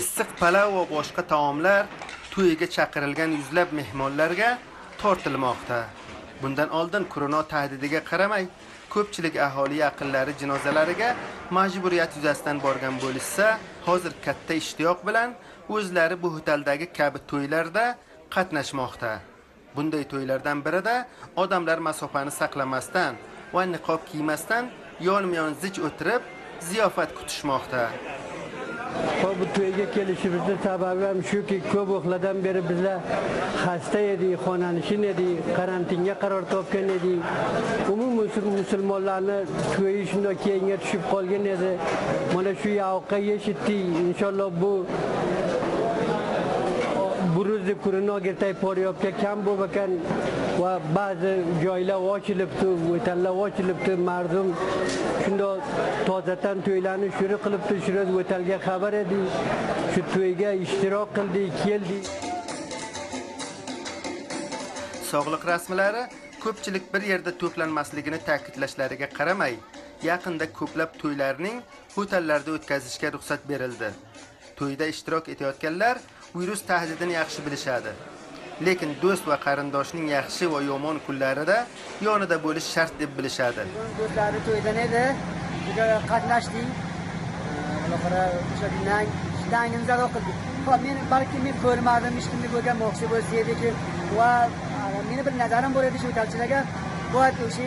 issiq palov va boshqa taomlar to'yiga chaqirilgan yuzlab mehmonlarga tortilmoqda. Bundan oldin korona tahdidiga qaramay ko'pchilik aholi yaqinlari jinozalariga majburiyat yuzasidan borgan bo'lishsa hozir katta ishtiyoq bilan o'zlari bu hoteldagi kabi to'ylarda qatnashmoqda. Bunday to'ylardan birida odamlar masofani saqlamasdan va niqob kiymasdan yonma yon zich o'tirib ziyofat kutishmoqda. Xo'p, bu to'yga kelishimizni sababi ham shuki, ko'p vaqtlardan beri bizlar xasta edik, xonanishin edik, karantinga qaror topgan edik. Umuman musulmonlarni to'yi shundoq keyinga tushib qolgan edi. Mana shu yoqqa yeshitdik. Inshaalloh bu buruzni kurinogirtay poryobga kam bo'lmagan va ba'zi joylar ochilibdi, o'tallar ochilibdi, mardum shundoq tozadan to'ylarni shuni qilibdi, shuni o'talga xabar edik. Shu to'yga ishtirok qildik, keldik. sog'liq rasmilari ko'pchilik bir yerda to'planmasligini ta'kidlashlariga qaramay yaqinda ko'plab to'ylarning hotellarda o'tkazishga ruxsat berildi to'yda ishtirok etayotganlar virus tahdidini yaxshi bilishadi. Lekin do'st va qarindoshning yaxshi va yomon kunlarida yonida bo'lish shart deb bilishadi. Do'stlari to'ydan edi juda qatnashdik. Bunaqa o'sha nang dangimizni ado qildik men balki men ko'rmadim hech kimni o'rganmoqchi bo'lsa ediki va meni bir nazarim bor edi shu o'talchilarga Bu o'sha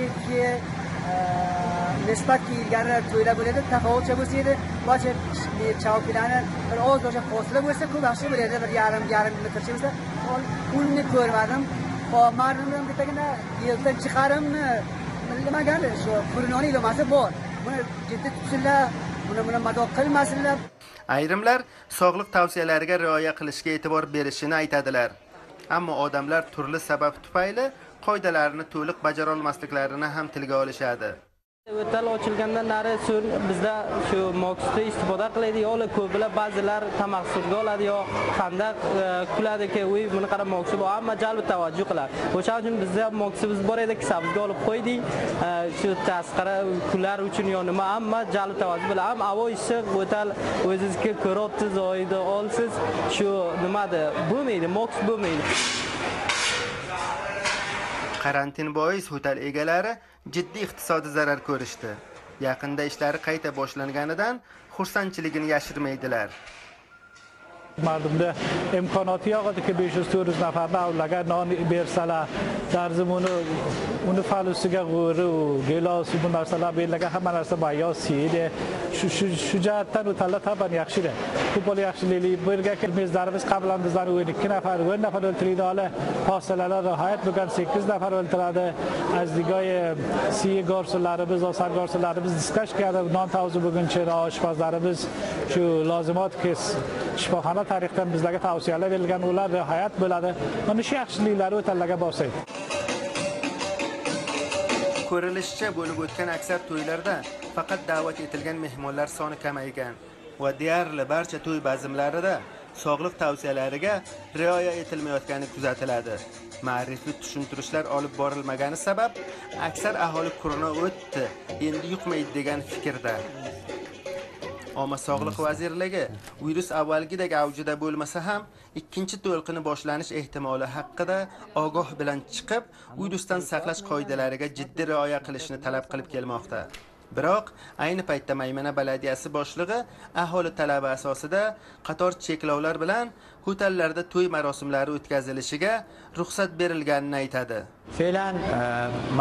ikki nisbatga ilgari to'ylar bo'ladi tafovutcha bo'lsa edi boshqa chavoplarni bir oz o'sha fosila bo'lsa ko'p yaxshi bo'ladi bir yarim yarim metrcha bo'lsa uni ko'rmadim hop mardimdan bittagina yildan chiqarimni nimagan shu qur'oni ilomasi bor buni jiddiy tutsinlar buni buni madoq qilmasinlar ayrimlar sog'liq tavsiyalariga rioya qilishga e'tibor berishini aytadilar. Ammo odamlar turli sabab tufayli qoidalarni to'liq bajarolmasliklarini ham tilga olishadi. O'tal ochilgandan nari so'ng bizda shu moksni istifoda qiladi yo ko'plar ba'zilar tamaqsurga oladi yo hamda e, kuladiki uy buni moksi bor hamma jalb tavajjuh qiladi. O'sha uchun bizda moksimiz bor edi kisabizga olib qo'ydik e, shu tashqari kunlar uchun yo nima hamma jalb tavajjuh bilan ham havo issiq o'tal o'zingizga ko'ryapsiz oyda olsiz shu nimada bo'lmaydi moks bo'lmaydi. Karantin bois hotel egalari jiddiy iqtisodiy zarar ko'rishdi. Yaqinda ishlari qayta boshlanganidan xursandchiligini yashirmaydilar. mardumda imkoniyati yo'q edi ki 500-400 nafarni avlaga non bersalar در زمان اون فلوسیگه غوره و گلاس و narsalar berilgan hamma narsa bayyo siydi shu shu jihatdan u talla taban yaxshida ko'p bola yaxshilikli birga mezlarimiz qablan bizlarni 12 nafar 10 nafar o'ltirildi hali hosilalar nihoyat bo'lgan 8 nafar o'ltiradi az digoy si gorsonlarimiz osar gorsonlarimiz diskash کرده non tavzi buguncha oshpazlarimiz shu lozimot ki shifoxona tarixdan bizlarga tavsiyalar berilgan ular rihoyat bo'ladi. Mana shu yaxshiliklari o'talarga borsak ko'rilishicha bo'lib o'tgan aksar to'ylarda faqat da'vat etilgan mehmonlar soni kamaygan va deyarli barcha to'y bazmlarida sog'liq tavsiyalariga rioya etilmayotgani kuzatiladi. Ma'rifiy tushuntirishlar olib borilmagani sabab aksar aholi korona o'tdi endi yuqmaydi degan fikrda. Omma sog'liq vazirligi virus avvalgidek avjida bo'lmasa ham ikkinchi to'lqini boshlanish ehtimoli haqida ogoh bilan chiqib virusdan saqlash qoidalariga jiddiy rioya qilishni talab qilib kelmoqda. Biroq ayni paytda maymana baladiyasi boshlig'i aholi talabi asosida qator cheklovlar bilan hotellarda to'y marosimlari o'tkazilishiga ruxsat berilganini aytadi. Fe'lan e,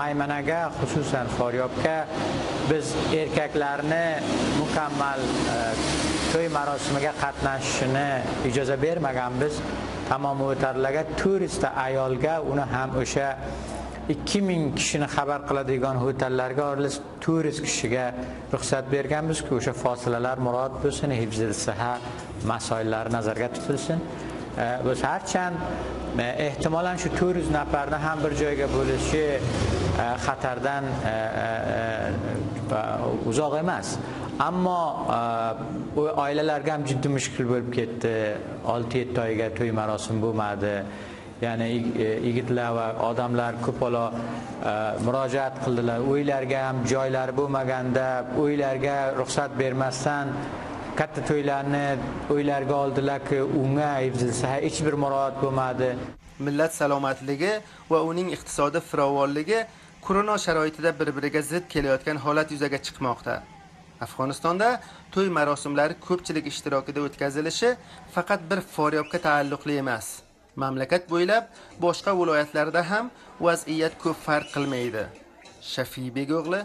maymanaga xususan faryobga biz erkaklarni mukammal e, to'y marosimiga qatnashishini ijoza bermaganmiz. Tamom o'tarlarga to'rtta ayolga uni ham o'sha 2000 kishini xabar qiladigan hotellarga orlis 400 kishiga ruxsat berganmiz-ku o'sha fosilalar murod bo'lsin, hifzil siha masoillari nazarda tutilsin. E, biz harchand e, ehtimolan shu 400 nafarni ham bir joyga bo'lishi e, xatardan uzoq emas. Ammo u oilalarga ham jiddiy mushkul bo'lib ketdi. 6-7 oyga to'y marosim bo'lmadi. Ya'ni e, yigitlar va odamlar ko'polo e, murojaat qildilar uylarga ham joylari bo'lmaganda uylarga ruxsat bermasdan katta to'ylarni o'ylariga oldilarku unga ibzilsa hech bir murod bo'lmadi. millat salomatligi va uning iqtisodiy farovonligi korona sharoitida bir-biriga zid kelayotgan holat yuzaga chiqmoqda. Afg'onistonda to'y marosimlari ko'pchilik ishtirokida o'tkazilishi faqat bir faryobga taalluqli emas. Mamlakat bo'ylab boshqa viloyatlarda ham vaziyat ko'p farq qilmaydi. Shafiy Bego'g'li,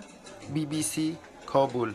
BBC, Kobul